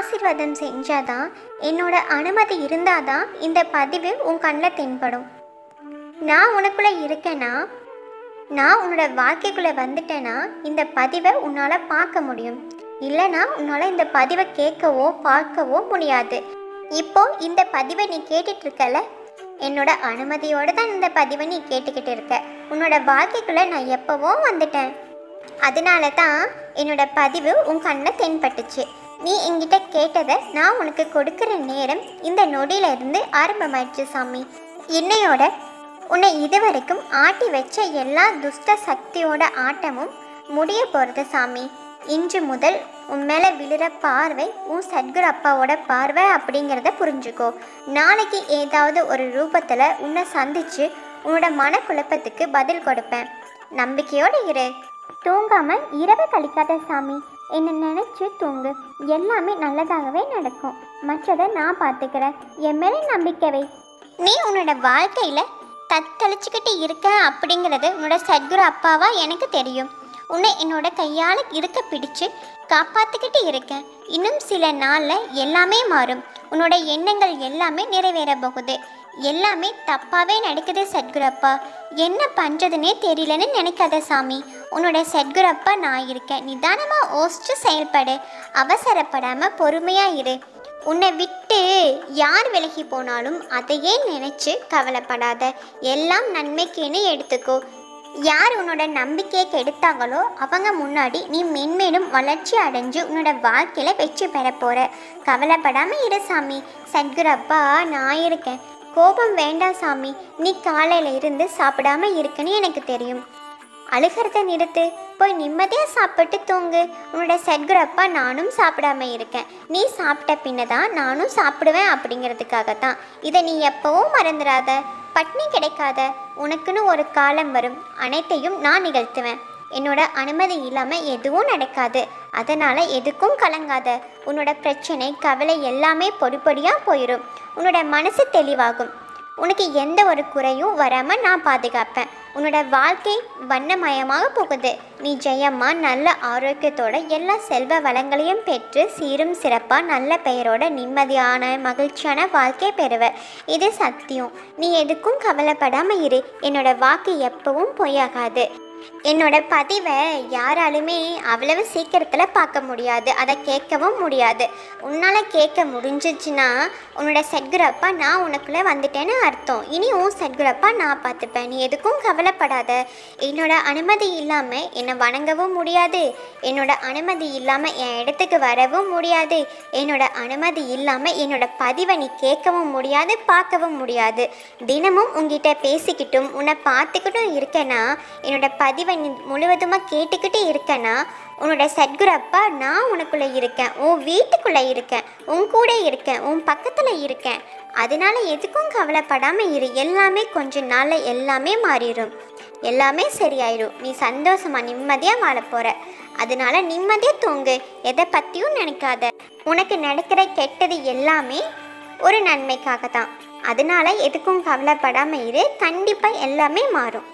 ஆசிர்வாதம் செஞ்சாதான் என்னோட அனுமதி இருந்தாதான் இந்த பதிவு உன் கண்ணில் தென்படும். நான் உனக்குள்ளே இருக்கேன்னா நான் உன்னோட வாழ்க்கைக்குள்ளே வந்துட்டேன்னா இந்த பதிவை உன்னால் பார்க்க முடியும். இல்லைனா உன்னால் இந்த பதிவை கேட்கவோ பார்க்கவோ முடியாது. இப்போ இந்த பதிவை நீ கேட்டுட்டு இருக்கல என்னோட அனுமதியோடு தான் இந்த பதிவை நீ கேட்டுக்கிட்டு இருக்க. உன்னோட வாழ்க்கைக்குள்ளே நான் எப்போவோ வந்துட்டேன். அதனால தான் என்னோட பதிவு உன் கண்ணில் தென்பட்டுச்சு. நீ என்கிட்ட கேட்டதை நான் உனக்கு கொடுக்குற நேரம் இந்த நொடியிலிருந்து ஆரம்பமாயிடுச்சு சாமி. என்னையோட உன்னை இதுவரைக்கும் ஆட்டி வச்ச எல்லா துஷ்ட சக்தியோட ஆட்டமும் முடிய போகிறது சாமி. இன்று முதல் உன் மேலே விழுற பார்வை உன் சத்குரு அப்பாவோட பார்வை அப்படிங்கிறத புரிஞ்சுக்கோ. நாளைக்கு ஏதாவது ஒரு ரூபத்தில் உன்னை சந்தித்து உன்னோட மனக்குழப்பத்துக்கு பதில் கொடுப்பேன். நம்பிக்கையோடு இரு. தூங்காமல் இரவு கழிக்காத சாமி. என்னை நினச்சி தூங்கு. எல்லாமே நல்லதாகவே நடக்கும். மற்றதை நான் பார்த்துக்கிறேன். என் மேலே நம்பிக்கை வை. நீ உன்னோட வாழ்க்கையில் தத்தளிச்சுக்கிட்டு இருக்க அப்படிங்கிறது உன்னோட சத்குரு அப்பாவா எனக்கு தெரியும். உன்னை என்னோட கையால் இருக்க பிடிச்சு காப்பாற்றிக்கிட்டு இருக்கேன் இன்னும் சில நாளில் எல்லாமே மாறும். உன்னோட எண்ணங்கள் எல்லாமே நிறைவேற போகுது. எல்லாமே தப்பாகவே நடக்குது சத்குரு அப்பா. என்ன பண்ணுறதுனே தெரியலன்னு நினைக்காத சாமி. உன்னோட சத்குரப்பா நான் இருக்கேன். நிதானமாக ஓசிச்சு செயல்படு. அவசரப்படாமல் பொறுமையாக இரு. உன்னை விட்டு யார் விலகி போனாலும் அதையே நினச்சி கவலைப்படாத. எல்லாம் நன்மைக்குன்னு எடுத்துக்கோ. யார் உன்னோட நம்பிக்கையை கெடுத்தாங்களோ அவங்க முன்னாடி நீ மென்மேலும் வளர்ச்சி அடைஞ்சு உன்னோட வாழ்க்கையில் வெற்றி பெற. போகிற கவலைப்படாமல் இரு சாமி. சத்குரப்பா நான் இருக்கேன். கோபம் வேண்டாம் சாமி. நீ காலையில் இருந்து சாப்பிடாம இருக்குன்னு எனக்கு தெரியும். அழுகிறத நிறுத்து. போய் நிம்மதியாக சாப்பிட்டு தூங்கு. உன்னோட சத்குரப்பா நானும் சாப்பிடாம இருக்கேன். நீ சாப்பிட்ட பின்ன தான் நானும் சாப்பிடுவேன் அப்படிங்கிறதுக்காகத்தான். இதை நீ எப்பவும் மறந்துடாத பட்னி கிடைக்காத. உனக்குன்னு ஒரு காலம் வரும். அனைத்தையும் நான் நிகழ்த்துவேன். என்னோட அனுமதி இல்லாமல் எதுவும் நடக்காது. அதனால் எதுக்கும் கலங்காத. உன்னோட பிரச்சனை கவலை எல்லாமே பொடி பொடியாக போயிடும் உன்னோட மனசு தெளிவாகும். உனக்கு எந்த ஒரு குறையும் வராமல் நான் பாதுகாப்பேன். உன்னோட வாழ்க்கை வண்ணமயமாக போகுது. நீ ஜெயம்மா நல்ல ஆரோக்கியத்தோட எல்லா செல்வ வளங்களையும் பெற்று சீரும் சிறப்பாக நல்ல பெயரோட நிம்மதியான மகிழ்ச்சியான வாழ்க்கையை பெறுவ. இது சத்தியம். நீ எதுக்கும் கவலைப்படாமல் இரு. என்னோட வாக்கு எப்பவும் பொய்யாகாது. என்னோட பதிவை யாராலுமே அவ்வளவு சீக்கிரத்தில் பார்க்க முடியாது. அதை கேட்கவும் முடியாது. உன்னால் கேட்க முடிஞ்சிச்சுன்னா உன்னோட சத்குரப்பா நான் உனக்குள்ளே வந்துட்டேன்னு அர்த்தம். இனி உன் சத்குரப்பா நான் பார்த்துப்பேன். நீ எதுக்கும் கவலைப்படாத. என்னோட அனுமதி இல்லாமல் என்னை வணங்கவும் முடியாது. என்னோட அனுமதி இல்லாமல் என் இடத்துக்கு வரவும் முடியாது. என்னோட அனுமதி இல்லாமல் என்னோட பதிவை நீ கேட்கவும் முடியாது பார்க்கவும் முடியாது. தினமும் உங்ககிட்ட பேசிக்கிட்டும் உன்னை பார்த்துக்கிட்டும் இருக்கேன்னா என்னோட பதிவை நீ முழுவதுமாக கேட்டுக்கிட்டே இருக்கேன்னா உன்னோட சத்குரு அப்பா நான் உனக்குள்ளே இருக்கேன். உன் வீட்டுக்குள்ளே இருக்கேன். உன் கூட இருக்கேன். உன் பக்கத்தில் இருக்கேன். அதனால எதுக்கும் கவலைப்படாமல் இரு. எல்லாமே கொஞ்ச நாளில் எல்லாமே மாறிடும் எல்லாமே சரியாயிடும் நீ சந்தோஷமாக நிம்மதியாக வாழ போகிற அதனால நிம்மதியாக தூங்கு. எதை பற்றியும் நினைக்காத. உனக்கு நடக்கிற கெட்டது எல்லாமே ஒரு நன்மைக்காக தான் அதனால எதுக்கும் கவலைப்படாமல் இரு. கண்டிப்பாக எல்லாமே மாறும்.